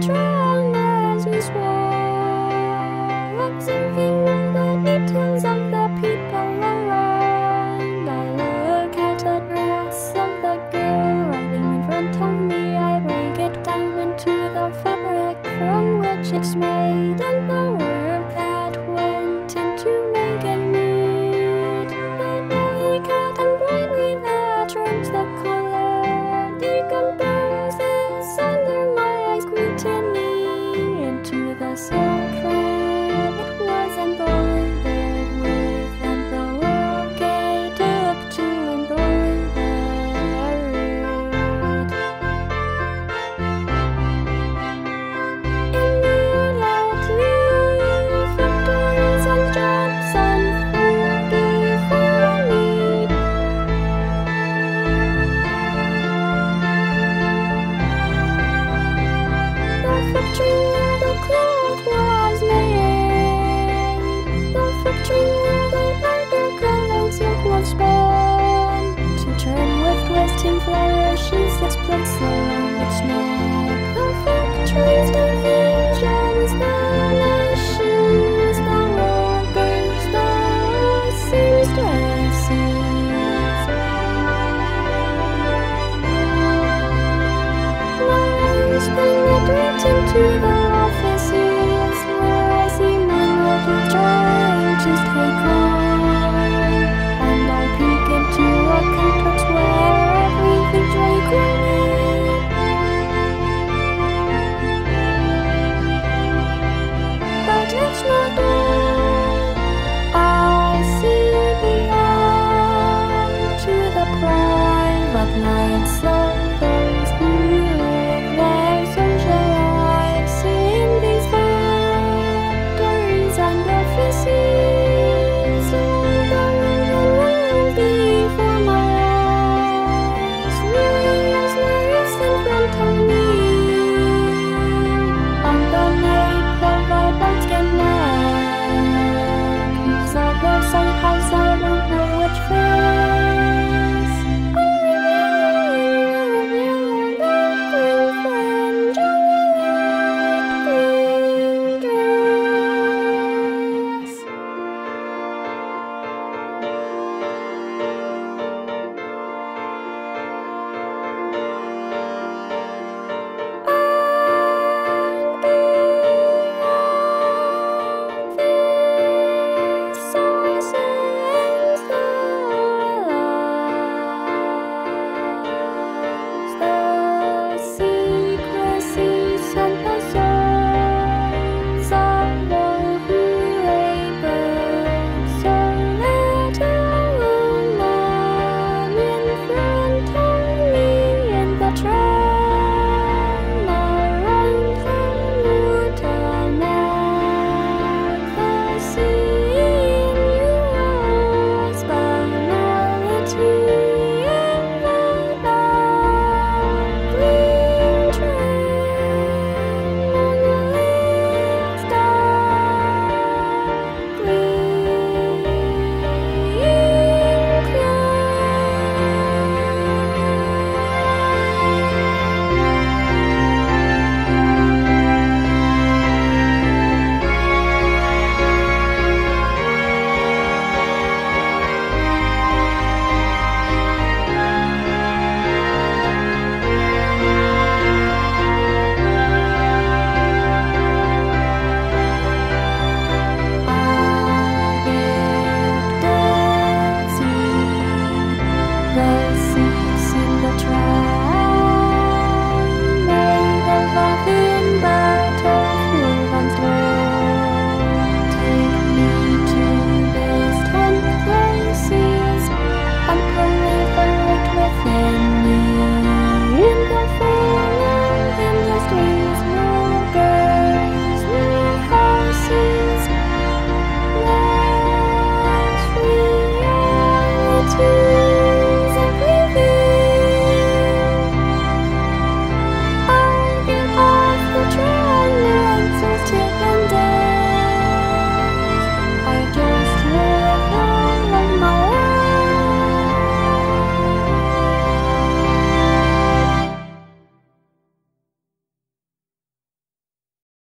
drown as we swim, observing number details perfect dream the cloth was made. Perfect dream the undercurrent silk was spun. To turn with wisdom flourishes its blossom. it's love.